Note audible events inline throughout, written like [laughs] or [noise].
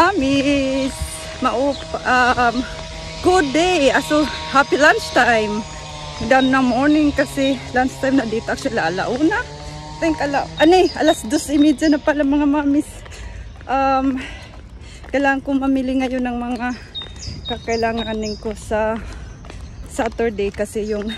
Amis! Maup, um, good day! Aso, happy lunchtime! Dan na morning kasi lunchtime na dito actually alauna. Think ala, ano alas 2.30 na pala mga mamis. Um, kailangan kong mamili ngayon ng mga kakailanganin ko sa Saturday kasi yung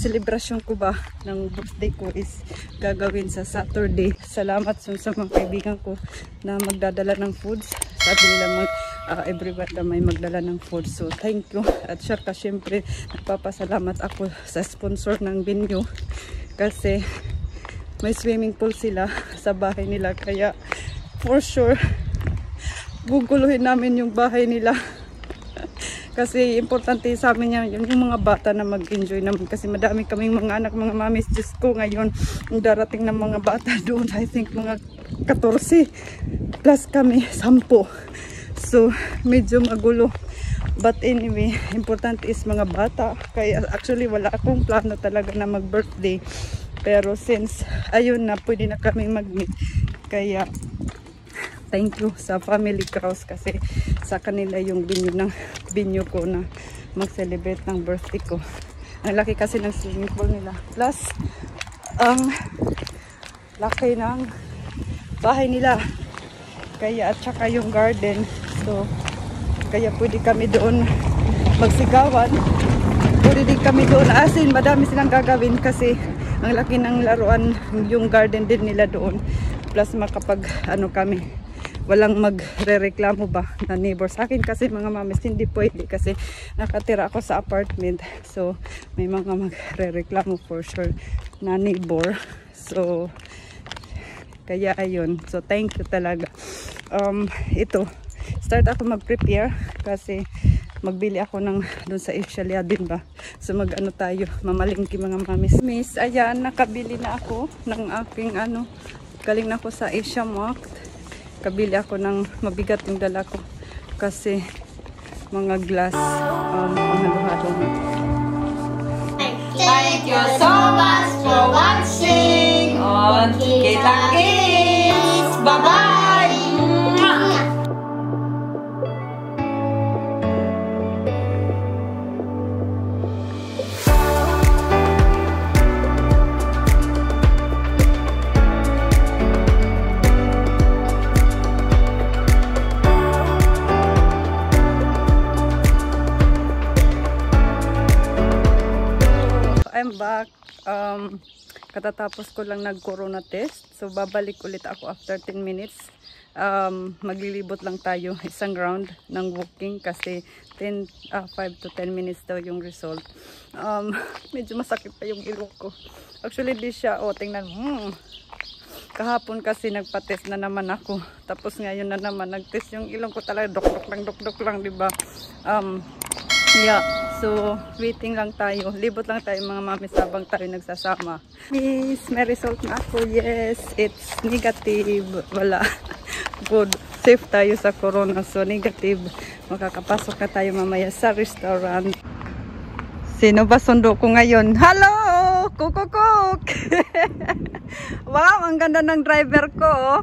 celebration ko ba ng birthday ko is gagawin sa Saturday. Salamat sa, sa mga kaibigan ko na magdadala ng foods. Sabi nila mag, uh, everyone na may magdala ng food. So thank you. At syaka syempre nagpapasalamat ako sa sponsor ng venue kasi may swimming pool sila sa bahay nila. Kaya for sure guguluhin namin yung bahay nila [laughs] kasi importante sa amin yan, yung, yung mga bata na mag-enjoy naman. Kasi madami kaming mga anak, mga mamis. Diyos ko ngayon, darating ng mga bata [laughs] doon, I think mga 14 plus kami, 10. So, medyo magulo. But anyway, important is mga bata. Kaya actually wala akong plano talaga na mag-birthday. Pero since ayun na, pwede na kami mag-meet. Kaya thank you sa family cross kasi sa kanila yung binyo ng binyo ko na mag-celebrate ng birthday ko. Ang laki kasi ng swimming pool nila. Plus, ang laki ng bahay nila. Kaya at saka yung garden. So, kaya pwede kami doon magsigawan. Pwede din kami doon asin. Madami silang gagawin kasi ang laki ng laruan yung garden din nila doon. Plus makapag ano kami walang magre-reklamo ba na neighbor sa akin? Kasi mga mamis hindi pwede kasi nakatira ako sa apartment. So may mga magre-reklamo for sure na neighbor. So kaya ayun. So thank you talaga. Um, ito start ako mag-prepare kasi magbili ako ng doon sa Ishalia din ba? So mag ano tayo mamalingki mga mamis. Miss ayan nakabili na ako ng aking ano galing na ako sa Asia Markt kabili ako ng mabigat yung dala ko kasi mga glass um, panghalo-halo Thank you so much for watching on Kita Kids. Bye-bye. I'm back. Um, katatapos ko lang nag-corona test. So, babalik ulit ako after 10 minutes. Um, maglilibot lang tayo [laughs] isang round ng walking kasi 10, ah, 5 to 10 minutes daw yung result. Um, [laughs] medyo masakit pa yung ilong ko. Actually, di siya. O, tingnan. Hmm. Kahapon kasi nagpa-test na naman ako. Tapos ngayon na naman nag-test yung ilong ko talaga. Dok-dok lang, dok-dok lang, di ba? Um, Yeah, so waiting lang tayo. Libot lang tayo mga mamis habang tayo nagsasama. Miss, may result na ako. Yes, it's negative. Wala. [laughs] Good. Safe tayo sa corona. So negative. Makakapasok na tayo mamaya sa restaurant. Sino ba sundo ko ngayon? Hello! Kukukuk! [laughs] wow, ang ganda ng driver ko. oh.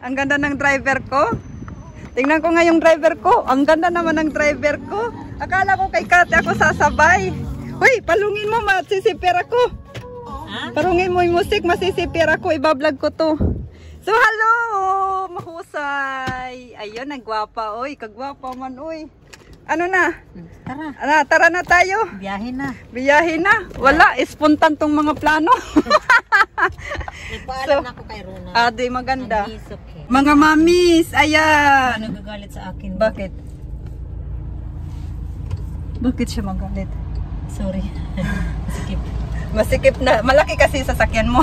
Ang ganda ng driver ko. Tingnan ko nga yung driver ko. Ang ganda naman ng driver ko. Akala ko kay Kate ako sasabay. Hoy, palungin mo, masisipir ako. Palungin mo yung musik, masisipir ako. Ibablog ko to. So, hello! Mahusay! Ayun, nagwapa. Oy, kagwapa man, oy. Ano na? Tara, Ano, tara na tayo. biyahe na. Biyahe na. Wala, espontan tong mga plano. [laughs] Nagpaalam na ako kay Rona. Adi, maganda. And he's okay. Mga mamis, ayan. Nagagalit sa akin. Bakit? Bakit siya magalit? Sorry. [laughs] Sikip. Masikip na, malaki kasi sasakyan mo.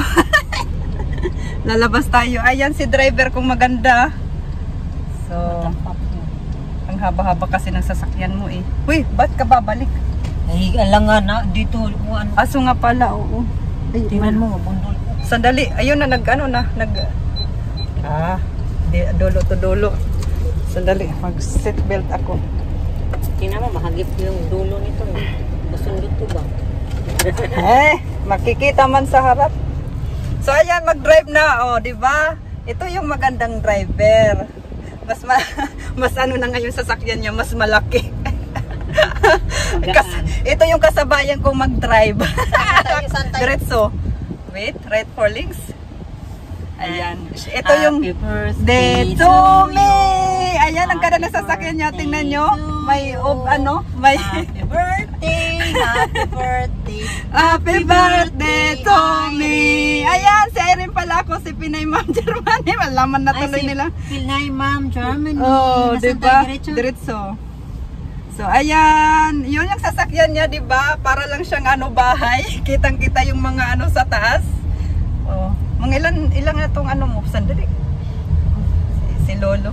[laughs] Lalabas tayo. Ayan si driver kong maganda. So, ang haba-haba kasi ng sasakyan mo eh. Uy, ba't ka babalik? Ay, alangan na. Dito, uwan. Aso nga pala, oo. Ay, Tingnan mo, bundol ko. Sandali, ayun na nag ano na, nag Ah, dulo to dulo. Sandali, mag seatbelt ako. Tingnan mo, mahagip yung dulo nito. eh. Masundot to ba? Eh, makikita man sa harap. So ayan, mag-drive na, oh, di ba? Ito yung magandang driver. Mas ma- [laughs] mas ano na ngayon sasakyan niya, mas malaki. Kas- ito yung kasabayan kong mag-drive. [laughs] Diretso. Wait, right for links. Ayan. Ito yung Happy birthday Day to me! Ayan, ang ganda ng sasakyan niya. Tingnan nyo. May, ob, ano, may... Happy birthday! Happy [laughs] birthday! Happy birthday to me! Ayan, si Erin pala ako, si Pinay Ma'am [laughs] Germany. Malaman na tuloy nila. Pilnay Ma'am Germany. Oh, di ba? Diretso. So, ayan. Yun yung sasakyan niya, di ba? Para lang siyang ano, bahay. [laughs] Kitang-kita yung mga ano sa taas. Oh. Mga ilan, ilang na tong ano mo? Sandali. Si, si Lolo.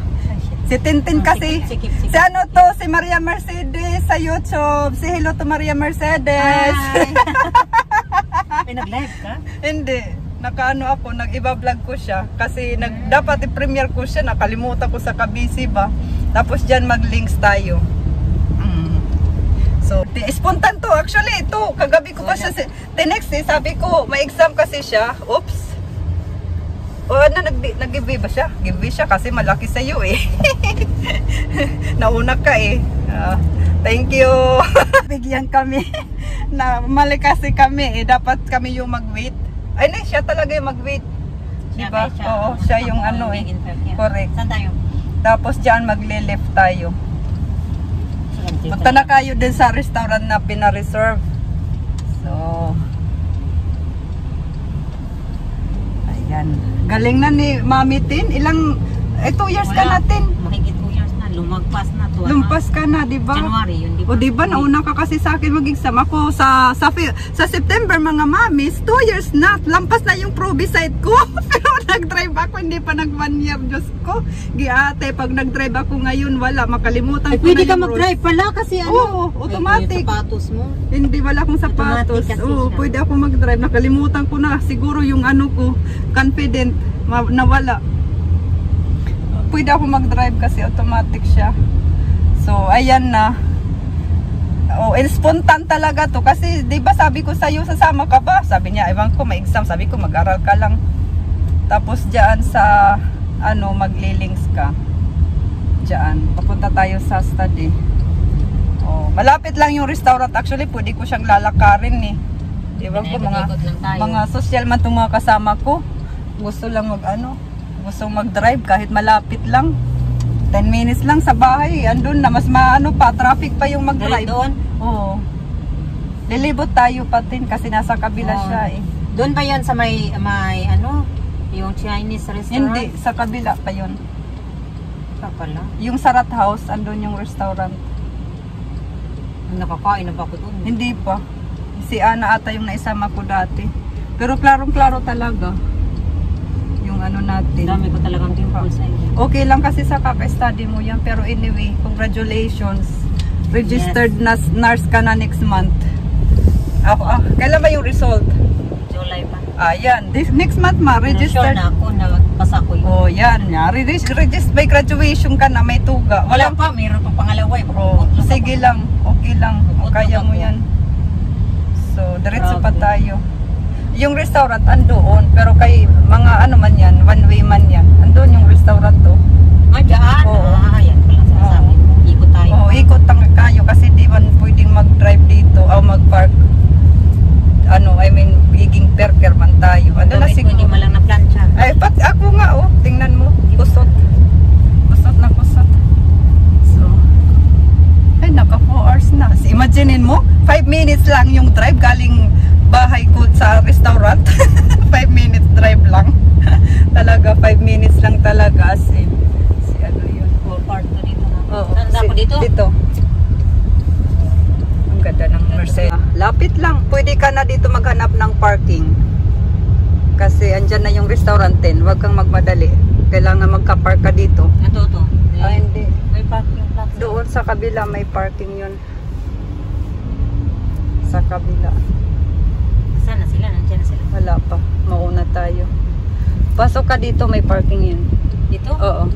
Si Tintin Oh, kasi. sikip, sikip, sikip. Si ano to, si Maria Mercedes sa YouTube. Si hello to Maria Mercedes. Hi! [laughs] Ay, nag-live ka? Hindi. Nakaano ako, nag-iba vlog ko siya. Kasi nag, dapat i-premiere ko siya, nakalimutan ko sa kabisi ba. Tapos dyan mag-links tayo. Mm. So, spontan to. Actually, ito, kagabi ko pa siya, si- tinext eh, sabi ko, may exam kasi siya. Oops. O ano, nag, nag-give ba siya? Give siya kasi malaki sa iyo eh. [laughs] Nauna ka eh. Ah, thank you. [laughs] Bigyan kami [laughs] na mali kasi kami eh. Dapat kami yung mag-wait. Ay, hindi, siya talaga yung mag-wait. Diba? ba? Siya. Oo, siya yung ano eh. Correct. Saan tayo? Tapos dyan magle-left tayo? Punta na kayo din sa restaurant na pina-reserve. So, ayan. Galing na ni Mami Tin. Ilang, eh, two years ka Wala. natin. Mahigit 2 years na. Lumagpas na. to, ano? Lumpas ka na, di ba? January yun, di ba? O di ba nauna ka kasi sa akin mag-exam ako sa sa sa September mga mamis, 2 years na. Lampas na yung probisite ko. [laughs] Pero nag-drive ako hindi pa nag 1 year, Diyos ko. Giate, pag nag-drive ako ngayon wala, makalimutan Ay, ko pwede na ka yung mag-drive pala kasi ano? Oo, automatic. Ay, sapatos mo. Hindi wala akong sapatos. Oo, siya. pwede ako mag-drive. Nakalimutan ko na siguro yung ano ko, confident nawala. Pwede ako mag-drive kasi automatic siya. So, ayan na. Oh, and spontan talaga to kasi 'di ba sabi ko sa iyo sasama ka ba? Sabi niya, ewan ko may exam, sabi ko mag-aral ka lang. Tapos diyan sa ano magli-links ka. Diyan, papunta tayo sa study. Oh, malapit lang yung restaurant. Actually, pwede ko siyang lalakarin eh. Ewan ko mga mga social man itong mga kasama ko. Gusto lang mag ano, gusto mag-drive kahit malapit lang. 10 minutes lang sa bahay. Andun na, mas maano pa, traffic pa yung mag-drive. doon? Oo. Lilibot tayo patin kasi nasa kabila Oo. siya eh. Doon ba yan sa may, may ano? Yung Chinese restaurant? Hindi, sa kabila pa yun. Pa pala. Yung Sarat House, andun yung restaurant. Nakakain na ba ako doon? Hindi pa. Si Ana ata yung naisama ko dati. Pero klarong-klaro talaga. Yung ano natin. Dami ko talagang pimples sa iyo. Okay lang kasi sa kaka-study mo yan. Pero anyway, congratulations. Registered nas nurse ka na next month. Ako, ah, kailan ba yung result? July pa. Ah, yan. This, next month ma, registered. na ako na pasa ko yun. Oh, yan. yan. Register, register, may graduation ka na, may tuga. Wala pa, mayroon pa pangalawa eh. Oh, pa sige ako. lang. Okay lang. Kaya mo yan. So, diretso pa tayo. Yung restaurant andoon, pero kay mga ano man yan, one way man yan. Andoon yung restaurant to. Ah, dyan. Oo. Ah, yan pala sinasabi. Ikot tayo. Oh, ikot ang kayo kasi di man pwedeng mag-drive dito o mag-park. Ano, I mean, giging perker man tayo. Ano na ko hindi siguro? malang na plancha. Ay, pat ako nga oh, tingnan mo. Kusot. Kusot na kusot. So, ay naka 4 hours na. So, imaginein mo, 5 minutes lang yung drive galing bahay ko sa restaurant. [laughs] 5 minutes drive lang. [laughs] talaga, 5 minutes lang talaga as in. Si ano yun. Or part to dito na. Oo. Si- dito? Dito. Ang ganda ng Mercedes. Lapit lang. Pwede ka na dito maghanap ng parking. Kasi andyan na yung restaurant din. Huwag kang magmadali. Kailangan magka-park ka dito. Ito, ito. Ah, hindi. May parking. Doon sa kabila may parking yun. Sa kabila. Saan na sila? Nandiyan na sila. Wala pa. Mauna tayo. Pasok ka dito, may parking yun. Dito? Oo.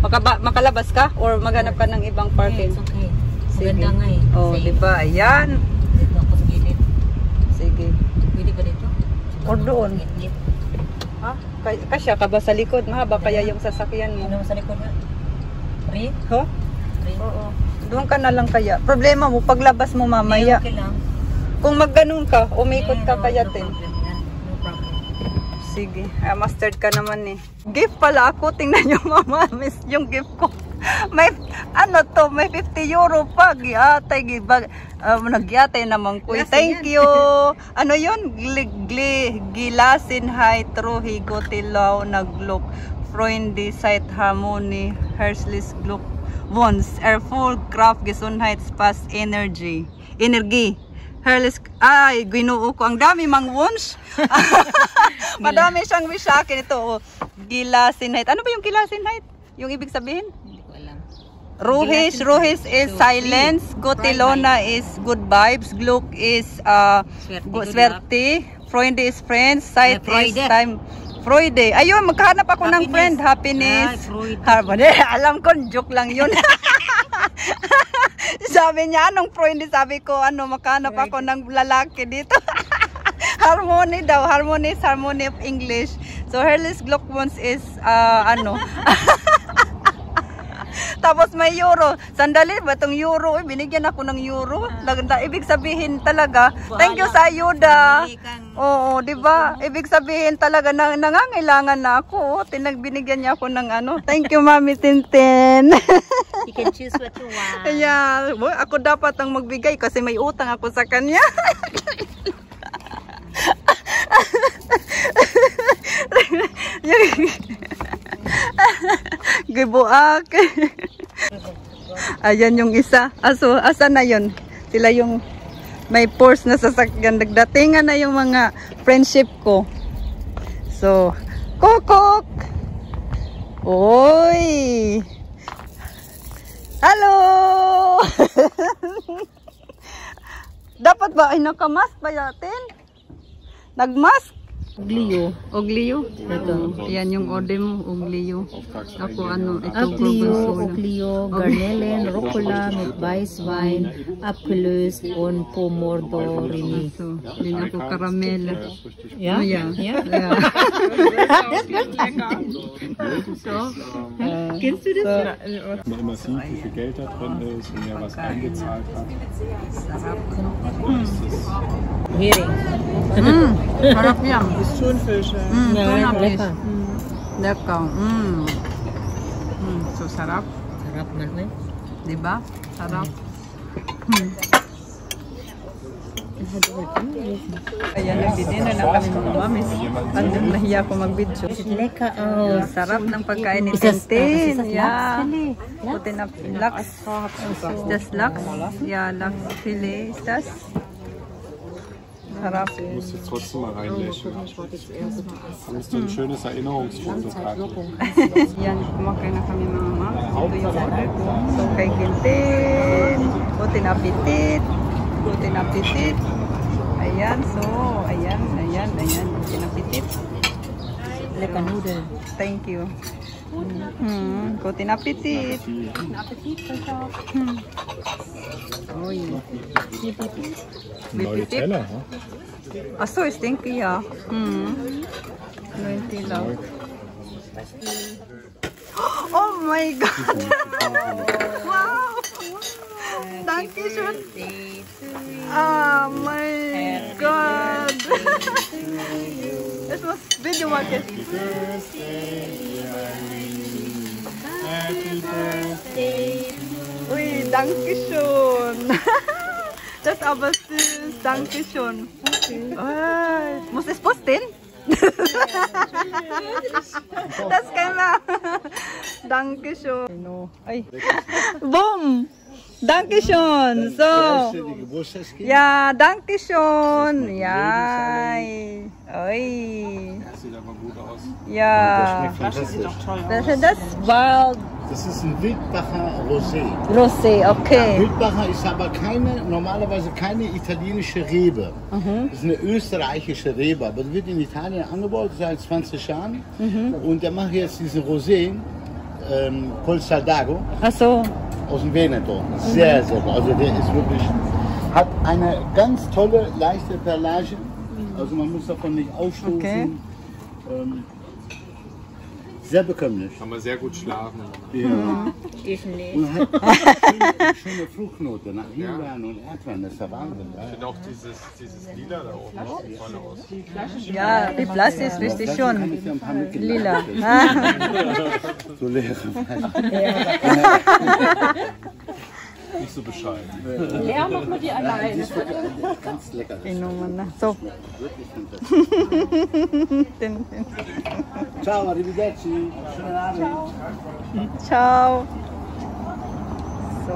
Makaba makalabas ka or maghanap ka ng ibang parking? It's okay. Sige. Maganda nga eh. Oh, Safe. di ba? Ayan. Dito ako sa gilid. Sige. Pwede ba dito? Or doon. Gilid. Ha? Ka- Kasya ka ba sa likod? Mahaba kaya yung sasakyan mo? Ano sa likod nga? Free? Ho? Free? Oo. Doon ka na lang kaya. Problema mo, paglabas mo mamaya. Okay lang. Kung magganun ka, umikot ka kaya problem. Sige, ah, mustard ka naman eh. Gift pala ako, tingnan nyo [laughs] mama, miss yung gift ko. May, ano to, may 50 euro pa. Giatay, gibag, um, nagyatay naman ko. eh. Thank yan. you. [laughs] ano yun? Gli, gli, gilasin hay, truhi, gotilaw, naglok. Freunde, site harmony, herslis, gluk. Wons, erful, craft, gesundheit, spas, energy. Energy. Herles, ay, ginoo ko. Ang dami mang wons. [laughs] Madami siyang wish sa akin. Ito, oh. Gilasinheit. Ano ba yung gilasinheit? Yung ibig sabihin? Hindi ko alam. Ruhis. Ruhis is So, silence. Gotilona is good vibes. Gluk is uh, Swerte, swerte. Is friends. Sight is time. Freude. Ayun, magkahanap ako ng Happiness. friend. Happiness. Ay, Freude. Harmony. [laughs] Alam ko, joke lang yun. [laughs] sabi niya, anong Freude? Sabi ko, ano, makahanap ako ng lalaki dito. [laughs] harmony daw. Harmony is harmony of English. So, Herles Glockmons is, uh, ano, [laughs] tapos may euro. Sandali ba itong euro? Eh, binigyan ako ng euro. Nag- na- ibig sabihin talaga, thank you sa ayuda. Oo, di ba? Ibig sabihin talaga na nangangailangan na ako. Tinagbinigyan niya ako ng ano. Thank you, Mami Tintin. [laughs] You can choose what you want. Boy, ako dapat ang magbigay kasi may utang ako sa kanya. [laughs] [laughs] Gibuak. Ayan yung isa. Aso, asa na yun? Sila yung may force na sasakyan. Nagdatingan na yung mga friendship ko. So, kokok! Oy! Hello! [laughs] Dapat ba ay nakamask ba natin? Nagmask? Uglio. Oglio? Ito. Yan yung order mo, Oglio. Ako ano, ito gorgonzola. Oglio, Garnelen, Rucola mit Weißwein, abgelöst und Pomodorini. So, din ako karamel. Ja? Oh, ja. Ja? Ja. so, kennst du das? man immer sieht, wie viel Geld da drin ist und wer was eingezahlt hat. Hering. Mm, harap yan. Thunfisch. Mm, Ja, tuna fish. lecker. Mm. Mm, so sarap. Sarap man eh. Di ba? Sarap. Ayan, nagdi-dinner na kami mga mamis. Andun nahiya ko mag-video. Lecker Oh, sarap ng pagkain ni Tintin. Lachsfilet? Puti na Lachs. Ist das Lachs? Ja, Lachsfilet ist das. Sarap. Du musst jetzt trotzdem mal reinlächeln. Du musst dir ein schönes Erinnerungsfoto packen. Yan, kumakain na kami mga ma'am. Ito yung order ko. So, kay Quintin. Puti na apitit. Puti na apitit. Ayan, so, ayan, ayan, ayan. Puti na apitit. Lecker Nudeln. Thank you. Hmm, puti na apitit. Hmm. Uy. Neue Teller, ne? Achso, ich denke ja. Hm. 90 lang. Oh my God! wow! Danke schön! Oh my God! [laughs] Es muss Video machen. Ui, danke schön! [laughs] Das ist aber süß. Danke schön. Ah, muss ich posten? das kann man. Dankeschön. Boom! Dankeschön. So. Ja, Dankeschön. Ja. Oi. Das sieht aber gut aus. Ja. Das sieht doch toll Das ist das Wild Das ist ein Wildbacher Rosé. Rosé. Okay. Wildbacher ist aber keine, normalerweise keine italienische Rebe. Das ist eine österreichische Rebe, aber die wird in Italien angebaut seit 20 Jahren. Und der macht jetzt diesen Rosé, ähm, Col Saldago, Also, aus dem Veneto. Sehr, sehr gut. Also der ist wirklich, hat eine ganz tolle, leichte Perlage. Also man muss davon nicht aufstoßen. Okay. Ähm, Sehr bekömmlich. Kann man sehr gut schlafen. Ja. Ich nicht. Und hat schöne, schöne Fruchtnote nach Himbeeren und Erdbeeren. Das ist der Wahnsinn. Ich finde auch dieses, dieses Lila da oben sieht toll aus. Ja, die Flasche ist richtig schön. ich dir ein paar mitgeben? Lila. [laughs] So leere nicht so bescheiden. [laughs] Ja, mach mal die alleine. Die ist wirklich ganz lecker. Phänomen. Genau, so. [laughs] den, den. Ciao, arrivederci. Schönen Abend. Ciao. Ciao. So.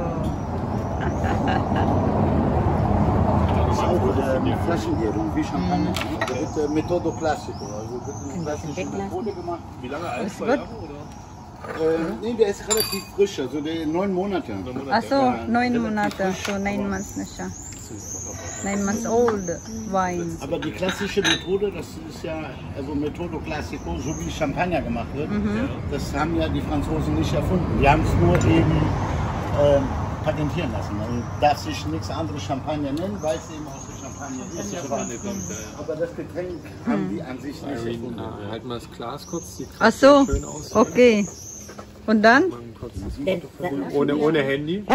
eine Flaschengärung wie Champagner. Mhm. Methode Classico, also wird eine klassische Kohle gemacht. Wie lange? Ein, zwei Jahre? Oder? Äh, nee, der ist relativ frisch, also der neun Monate. Ah, so, neun Monate. So, nine months na siya. Nine months old wine. Aber die klassische Methode, das ist ja, also Methodo Classico, so wie Champagner gemacht wird, das haben ja die Franzosen nicht erfunden. Die haben es nur eben ähm, patentieren lassen. Also darf sich nichts anderes Champagner nennen, weil es eben aus der Champagner ist. Aber, aber das Getränk haben die an sich nicht erfunden. Irene, äh, halt mal das Glas kurz. Sieht Ach so, schön aus. okay. Und dann? Ohne, ohne Handy. [laughs]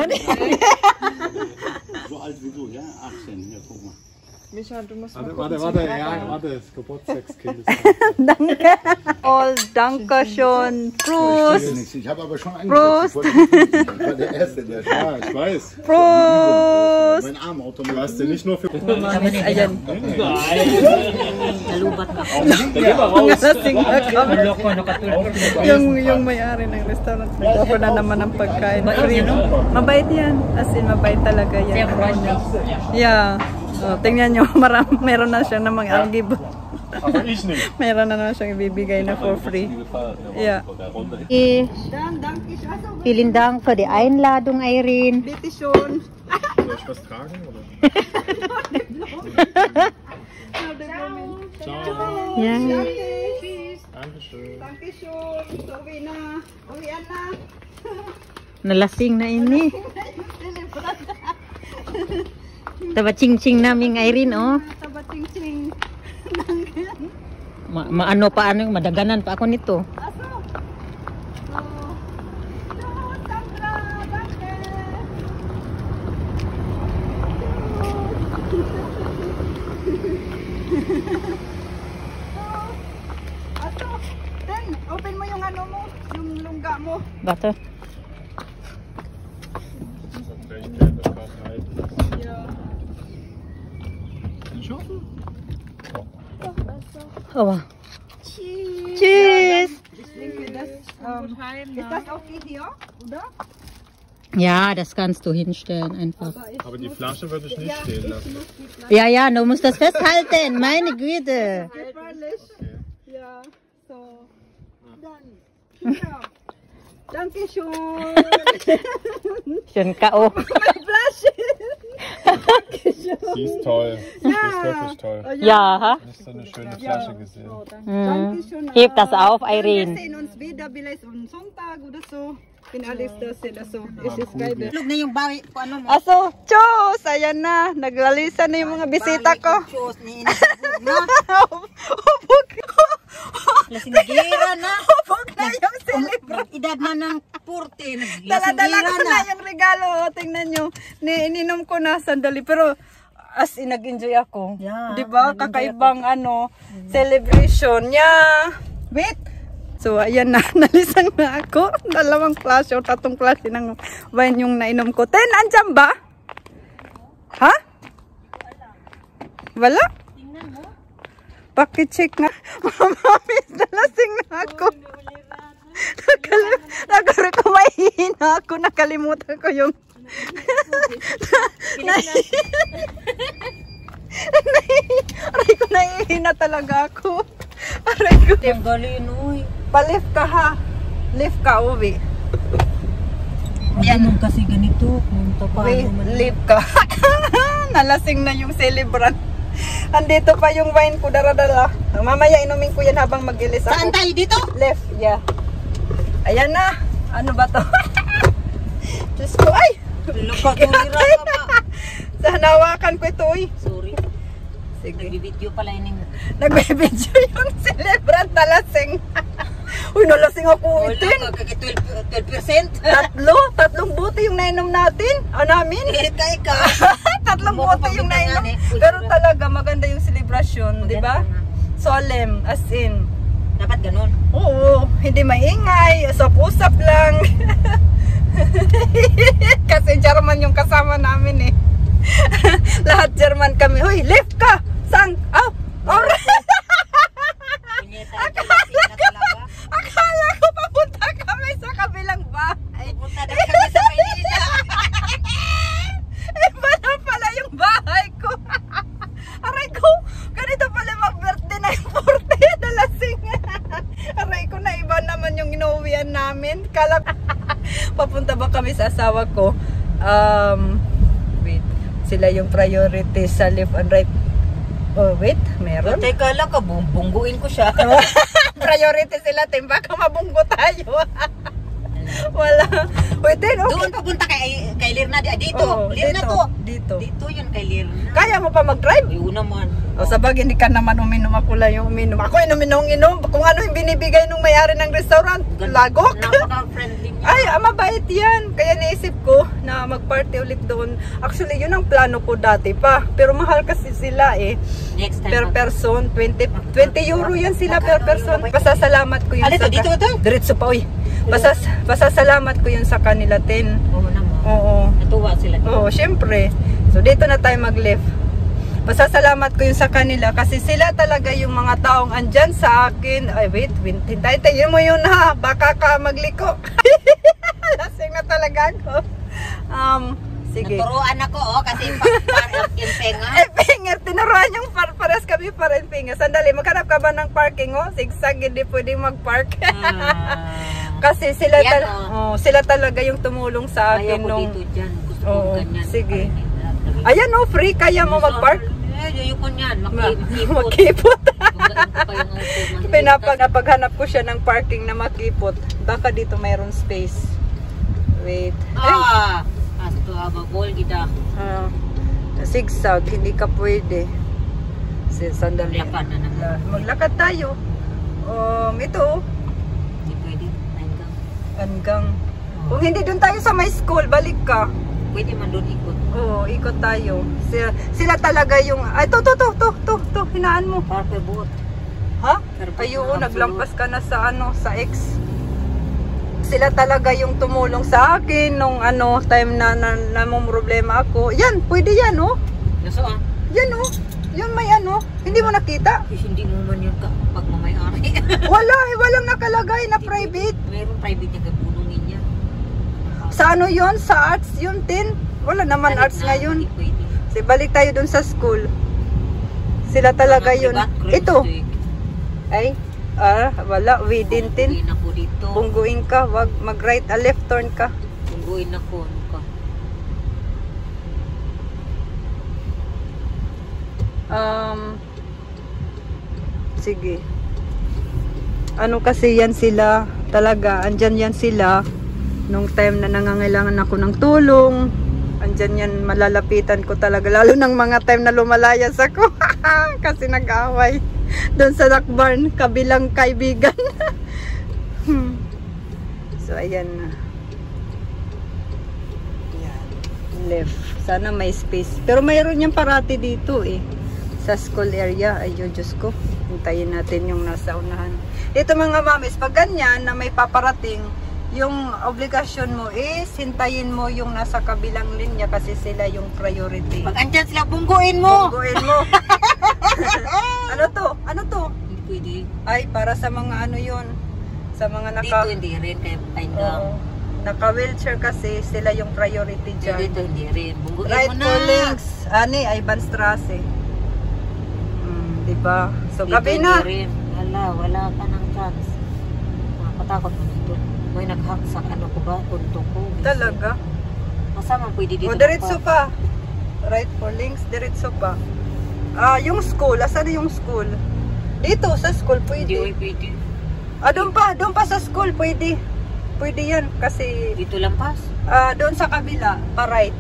So alt wie du, ja? 18, hier, guck mal. Warte, warte, warte, ja, warte, das Geburtstagskind ist All danke schön. Prost. Ich habe aber schon Prost. Ich war der Erste, der schon. Ja, ich weiß. Prost. Mein Arm Du automatisch. hast den nicht nur für. Ayan. Nalubat na. Lasing na kami. Yung, yung may-ari ng restaurant, nag-offer na naman ng pagkain. Mabait yan. As in, mabait talaga yan. Yeah. Oh, tingnan nyo, [laughs] maram, meron na siya ng mga algib. [laughs] Meron na naman siyang ibibigay na for free. Yeah. Vielen Dank für die Einladung, Irene. Bitte schön. Soll ich was tragen? Oder? Ciao. Ja. Dankeschön. Danke schön. Uwi na. Uwian na. Nalasing na ini. [laughs] Taba ching-ching naming Irene, oh. Taba ching-ching. Ma maano pa ano, madaganan pa ako nito. Ja, das kannst du hinstellen einfach. Aber die Flasche würde ich nicht stehen lassen. Ja, ja, du musst das festhalten. Meine Güte. Gefährlich. Ja, so. Dann. Ja. Dankeschön. [laughs] Schön K.O. Flasche. Die ist toll. Die ist wirklich toll. Ja, ha? Nicht so eine schöne Flasche gesehen. Mhm. Dankeschön. Heb das auf, Wir Irene. sehen uns wieder vielleicht am Sonntag oder so. Wenn alles da sila so. Geil. Tulog na yung bawi ko ano mo. Aso, Diyos! Ayan na. Naglalisa na yung mga bisita ko. Diyos, ni na. Hubog. Lasinggira na. Hubog na yung celebrate. Edad na ng 40. Dala-dala ko na. yung regalo. Tingnan nyo. Ni ininom ko na sandali. Pero as in, nag-enjoy ako. Yeah, Di ba? Kakaibang ano, celebration. Yeah. Wait. So, ayan na. [laughs] Nalisan na ako. Dalawang klase o tatong klase ng wine yung nainom ko. Ten, andyan ba? Ha? Wala? Pakicheck na. [laughs] Mamamis, nalasing na ako. Nagkaroon ko mahihina ako. Nakalimutan ko yung... [laughs] Aray ko, nahihina talaga ako. Aray ko. Tanggalin, uy. Palif ka ha. Lift ka, uwi. Yan kasi ganito. Punta pa. Uwi, ano lift ka. [laughs] Nalasing na yung celebrant. Andito pa yung wine ko, daradala. Mamaya inumin ko yan habang mag-ilis ako. Saan tayo dito? Left, yeah. Ayan na. Ano ba to? [laughs] Diyos ko, ay! Nakatulira ka [laughs] pa. Sa hanawakan ko ito, uy. Sorry. Sige. Nag-video pala yun. yung- Nagbe-video yung celebrant na lasing. [laughs] Uy, nalasing ako itin. ka, kaya 12%. 12%. Tatlo, tatlong bote yung nainom natin. O namin. Kaya ka. [laughs] tatlong bote yung nainom. eh. Pero talaga maganda yung celebration, di ba? Solemn, as in. Dapat ganun. Oo, hindi maingay, usap-usap lang. [laughs] Kasi German yung kasama namin eh. Lahat German kami. Hoy, left ka! Saan? Oh, alright. Punyeta, akala na talaga. Akala ko papunta kami sa kabilang bahay. Punta na kami sa Maynila. Iba na pala yung bahay ko. Aray ko, ganito pala mag-birthday na yung 40 na lasing. Aray ko na iba naman yung inuwian namin. Kala papunta ba asawa ko? Um, wait, sila yung priority sa left and right. Oh, wait, meron? Teka lang ka, bungguin ko siya. [laughs] priority sila, Tim. Baka mabunggo tayo. [laughs] Wala. Wait, then, okay. Doon papunta kay, kay Lirna. di- Dito. Oo, Lirna dito, to. Dito. Dito yun kay Lirna. Kaya mo pa mag-drive? Ayun naman. O sa bagay, hindi ka naman uminom. Ako lang yung uminom. Ako inumin ng inom. Kung ano yung binibigay nung may-ari ng restaurant. Lagok. Napaka-friendly niya. Ay, ah, mabait yan. Kaya naisip ko na mag-party ulit doon. Actually, yun ang plano ko dati pa. Pero mahal kasi sila eh. Next time. Per person, 20, 20 euro yan sila per person. Pasasalamat ko yun dito, sa... dito, dito. Diretso pa, uy. Pasas, pasasalamat ko yun sa kanila, Tin. Oo naman. Oo. Natuwa sila. Oo, syempre. So, dito na tayo mag-live. Pasasalamat ko yun sa kanila kasi sila talaga yung mga taong andyan sa akin. Ay, wait, wait. Hintay, tayo mo yun ha. Baka ka magliko. [laughs] Lasing na talaga ako. Um, sige. Naturuan ako, oh, kasi pa, para yung penga. [laughs] Eh, finger, tinuruan yung par pares kami para yung finger. Sandali, maghanap ka ba ng parking, oh? Sigsag, hindi pwede mag-park. Ah. [laughs] kasi sila, Yan, tal- oh. oh, sila talaga yung tumulong sa Ayaw akin ko nung... dito dyan. Gusto ko Oo, ganyan. sige. Ayan, oh, free. Kaya mo mag-park? Ayoko niyan. Ma- Makipot. [laughs] Makipot. [laughs] Pinapag napaghanap ko siya ng parking na makipot. Baka dito mayroon space. Wait. Ah! Asto abagol kita. ah, zigzag, hindi ka pwede. Si sandali. Lakad na naman. La- Maglakad tayo. Um, ito, oh, Hindi pwede. Hanggang. hanggang. Kung hindi doon tayo sa my school, balik ka. Pwede man doon ikot. Oo, ikot tayo. Sila, sila talaga yung, ay, to, to, to, to, to, to, hinaan mo. Parque boat. Ha? Ayun, mga naglampas ka na sa ano, sa X. Sila talaga yung tumulong sa akin nung ano, time na, na, na problema ako. Yan, pwede yan, oh. Nasaan? Yan, oh. Yun may ano. Hindi mo nakita? Eh, hindi mo man yun ka pag mamayari. Wala, eh, walang nakalagay na private. Meron private kabulungin niya. Sa ano yun? Sa arts yun, tin? Wala naman Balik arts na, ngayon. Kasi balik tayo dun sa school. Sila talaga Mga yun. Ito. Ay, ah, wala. Within dito. Bungguin ka. Wag mag-right a left turn ka. Bungguin ako. Ano ka? Um, sige. Ano kasi yan sila, talaga, andyan yan sila. Nung time na nangangailangan ako ng tulong, andyan yan, malalapitan ko talaga. Lalo ng mga time na lumalayas ako. [laughs] kasi nag-away. Doon sa Dakbarn, kabilang kaibigan. [laughs] So, ayan na. Yan. Left. Sana may space. Pero mayroon yung parati dito eh. Sa school area. Ay, oh, Diyos ko. Hintayin natin yung nasa unahan. Dito mga mamis, pag ganyan na may paparating, yung obligasyon mo is hintayin mo yung nasa kabilang linya kasi sila yung priority. Pag andyan sila, bungguin mo! Bungguin mo. [laughs] ano to? Ano to? Hindi pwede. Ay, para sa mga ano yun. Sa mga naka... Dito hindi rin. Kaya. Oo. Naka-wheelchair kasi sila yung priority dyan. Dito hindi rin. Bungguin Right mo na. for links. Ani, Ivan Strasse. Hmm, diba? So, Dito gabi na. Hindi rin. Wala, wala ka ng chance. Nakatakot mo. May nag-hack sa ano ko ba? Punto ko. Talaga. Kasama pwede dito. O, diretso pa. Right for links, diretso pa. Ah, yung school. Asan yung school? Dito, sa school, Hindi, pwede. oy, pwede. Ah, doon pa. Doon pa sa school, pwede. Pwede yan. Kasi, Dito lampas. ah, doon sa kabila, pa-right.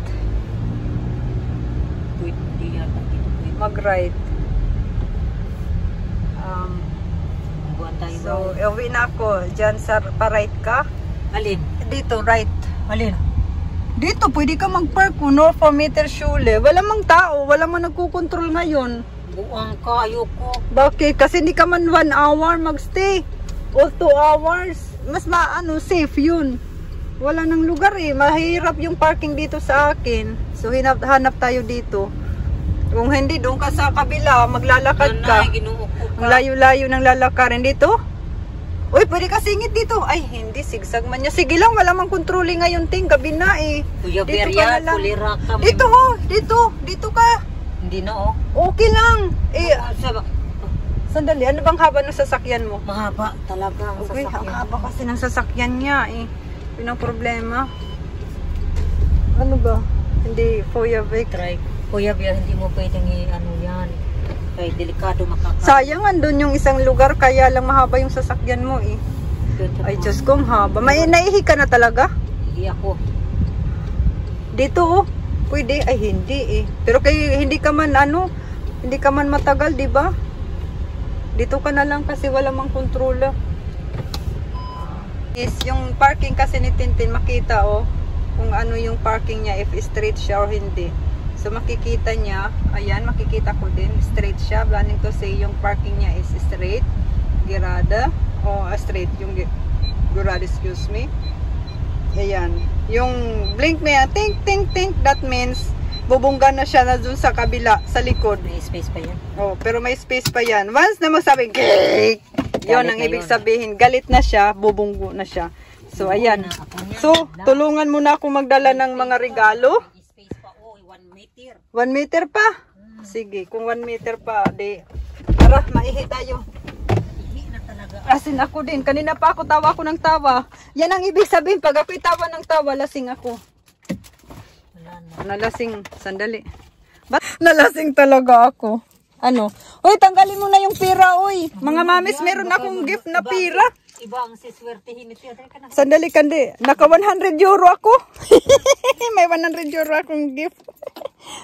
Pwede pwede. Mag-right. Um, Tayo. So, uwi na ako. Diyan sa pa-right ka. alin? Dito, right. Alin? Dito, pwede ka mag-park kung no 4 meter shule. Wala mang tao, wala mang nagkukontrol ngayon. Buang ka, ayoko. Bakit? Kasi hindi ka man 1 hour magstay. O 2 hours. Mas maano, safe yun. Wala nang lugar eh. Mahirap yung parking dito sa akin. So, hinap, hanap tayo dito. Kung hindi, doon ka sa kabila, maglalakad ka. Nanay, ginuo ko Ang layo-layo ng lalakarin dito. Uy, pwede ka singit dito. Ay, hindi. Sigsag man niya. Sige lang, wala mang kontroli ngayon, ting. Gabi na eh. Kuya lang. kulira ka. may- Dito ho, dito. Dito ka. Hindi na oh. Okay lang. Eh, sa- sandali. Ano bang haba ng sasakyan mo? Mahaba talaga ang Okay, sasakyan. haba kasi ng sasakyan niya eh. Yun ang problema. Ano ba? Hindi, Foya Vic. Try. Kuya Beria, hindi mo pwedeng i-ano yan. Kaya delikado makaka... Sayang andun yung isang lugar kaya lang mahaba yung sasakyan mo eh. Ay, Diyos ko, haba. May naihi ka na talaga? Iya ko. Dito oh. Pwede. Ay, hindi eh. Pero kay hindi ka man ano, hindi ka man matagal, di ba? Dito ka na lang kasi wala mang kontrola. Is yung parking kasi ni Tintin makita oh kung ano yung parking niya if straight siya or hindi. So makikita niya, ayan makikita ko din straight siya. Planning to say yung parking niya is straight, girada o ah, straight yung gi- girada excuse me. Ayan. Yung blink na yan, tink, tink, tink, that means bubungga na siya na dun sa kabila, sa likod. May space pa yan. Oh, pero may space pa yan. Once na magsabi, geek! Yun ang ibig yun. sabihin. Galit na siya, bubunggo na siya. So, ayan. So, tulungan mo na ako magdala ng mga regalo. May space pa oh, one meter. One meter pa? Sige, kung one meter pa, di. Tara, maihi tayo. Hindi na talaga. Asin ako din. Kanina pa ako tawa ako ng tawa. Yan ang ibig sabihin. Pag ako'y tawa ng tawa, lasing ako. Wala na. Nalasing. Sandali. Ba't nalasing talaga ako? Ano? Uy, tanggalin mo na yung pira, uy. Mga mamis, meron akong gift na pira. Iba ang siswertihin ito. Sandali, kandi. Naka 100 euro ako. [laughs] May 100 euro akong gift.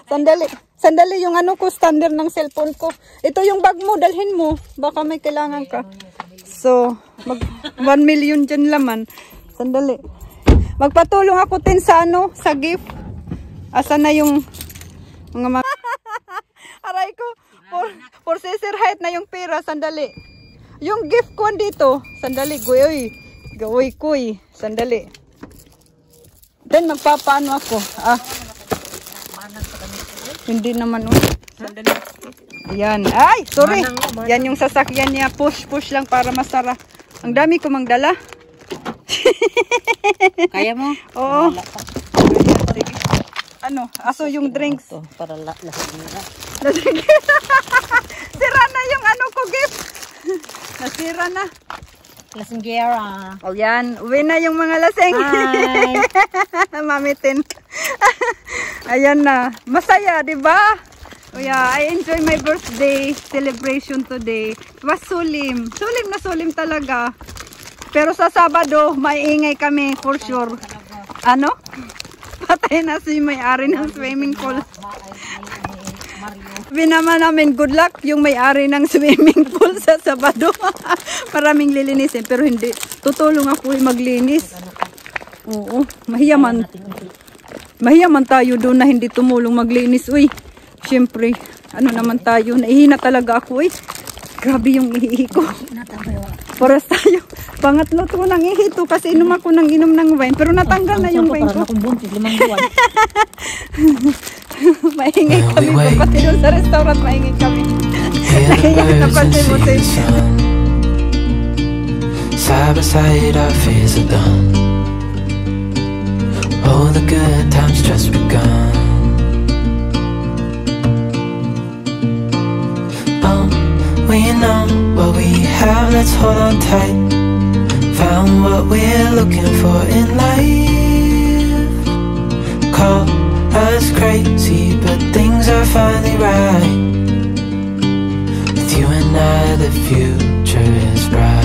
Sandali. Sandali, yung ano ko, standard ng cellphone ko. Ito yung bag mo, dalhin mo. Baka may kailangan ka. So, mag [laughs] 1 million dyan laman. Sandali. Magpatulong ako tin sa ano, sa gift. Asa na yung mga ma- [laughs] Aray ko, for, for sister height na yung pera, sandali. Yung gift ko dito, sandali, guyoy. Gaway kuy, sandali. Then magpapaano ako. Ah. Hindi naman oh. Sandali. Yan. Ay, sorry. Yan yung sasakyan niya. Push, push lang para masara. Ang dami ko mang dala. [laughs] Kaya mo? Oo. Ano? Aso yung drinks. Para la lasag nila. [laughs] Sira na yung ano ko gift. Nasira na. Lasinggera. O yan, uwi na yung mga laseng. Hi! [laughs] Mamitin. [laughs] Ayan na. Masaya, di ba? Oh yeah, I enjoy my birthday celebration today. It was sulim. Sulim na sulim talaga. Pero sa Sabado, maingay kami for sure. Ano? [laughs] Patay na si may-ari ng swimming pool. Binama namin good luck yung may-ari ng swimming [laughs] pool sa Sabado. [laughs] Maraming lilinisin pero hindi. Tutulong ako yung maglinis. Oo, mahiyaman. Mahiyaman tayo doon na hindi tumulong maglinis. Uy, syempre, ano naman tayo. Naihina talaga ako eh. Grabe yung ihi ko. Paras tayo. Pangatlo to nang ihi to kasi inom ako ng inom ng wine. Pero natanggal na yung wine ko. akong buntis, limang buwan. [laughs] [laughs] maingay kami. Pati doon sa restaurant, maingay kami. Hear the Nahiya birds and [laughs] napansin uh, mo, Side by side, our fears are done. Oh, the good times just begun. Oh, we know what we have, let's hold on tight. Found what we're looking for in life. Call us crazy, but things are finally right. With you and I, the future is bright.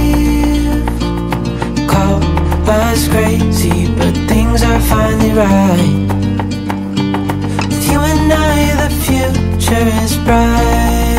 Us crazy, but things are finally right. With you and I, the future is bright.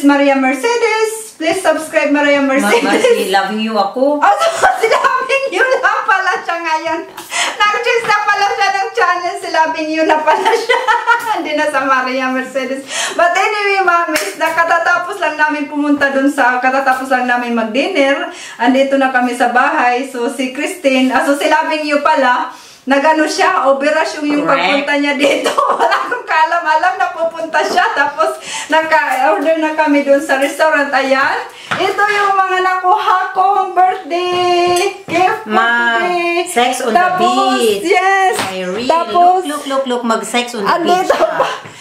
Is Maria Mercedes. Please subscribe Maria Mercedes. Mercy, loving you ako. [laughs] Oh, so, silabing yun na pala siya ngayon. Nag-choose na pala siya ng channel. Silabing yun na pala siya. [laughs] Hindi na sa Maria Mercedes. But anyway, mamis, nakatatapos lang namin pumunta dun sa, katatapos lang namin mag-dinner. Andito na kami sa bahay. So, si Christine, ah, so silabing yun pala, nagano siya, operasyon yung Correct. pagpunta niya dito. [laughs] Wala akong kaalam-alam na pupunta siya. Tapos, naka-order na kami dun sa restaurant. Ayan. Ito yung mga nakuha kong birthday gift Ma, today. sex on the Tapos, beach. Yes. Really? Tapos, look, look, look, look. Mag-sex on the beach pa.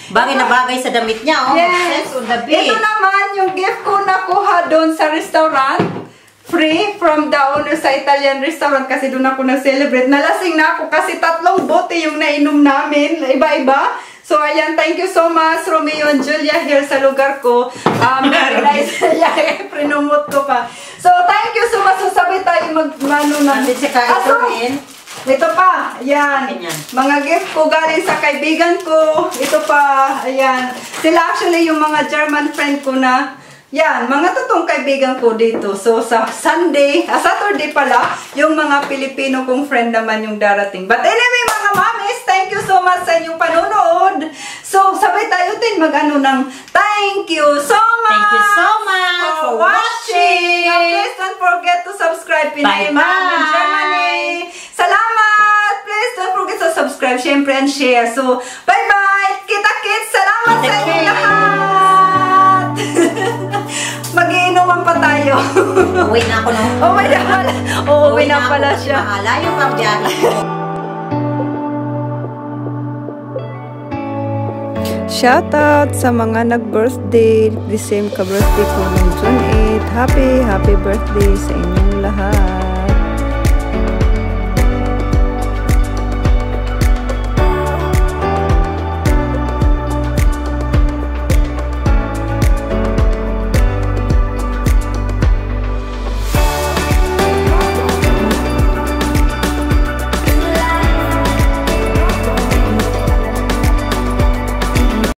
Bagay na bagay sa damit niya, oh. Mag-sex yes. on the beach. Ito naman yung gift ko nakuha doon sa restaurant. Free from the owner sa Italian restaurant kasi doon ako nag-celebrate. Nalasing na ako kasi tatlong bote yung nainom namin. Iba-iba. So, ayan, thank you so much, Romeo and Julia here sa lugar ko. Um, [laughs] nice. [laughs] yeah, prinumot ko pa. So, thank you so much. So, sabay tayo mag, ano na. Nandito si Kyle Ah, Turin. ito pa, ayan. Mga gift ko galing sa kaibigan ko. Ito pa, ayan. Sila actually yung mga German friend ko na, yan, mga totoong kaibigan ko dito. So, sa Sunday, ah, Saturday pala, yung mga Pilipino kong friend naman yung darating. But anyway, mga mamis, thank you so much sa inyong panonood. So, sabay tayo din mag-ano ng thank you so much! Thank you so much for watching. Please don't forget to subscribe. Pinay. Ma'am in Germany. Salamat! Please don't forget to subscribe, syempre, and share. So, bye-bye! Kita-kits! Salamat sa inyo Kita-kits. lahat! [laughs] Magiinuman pa tayo. Uwi na ako nung... [laughs] oh, na pala. Oo, uwi na pala siya. Mahalayo pa biyahe Shoutout sa mga nag-birthday. The same ka-birthday ko ng June 8. Happy, happy birthday sa inyong lahat.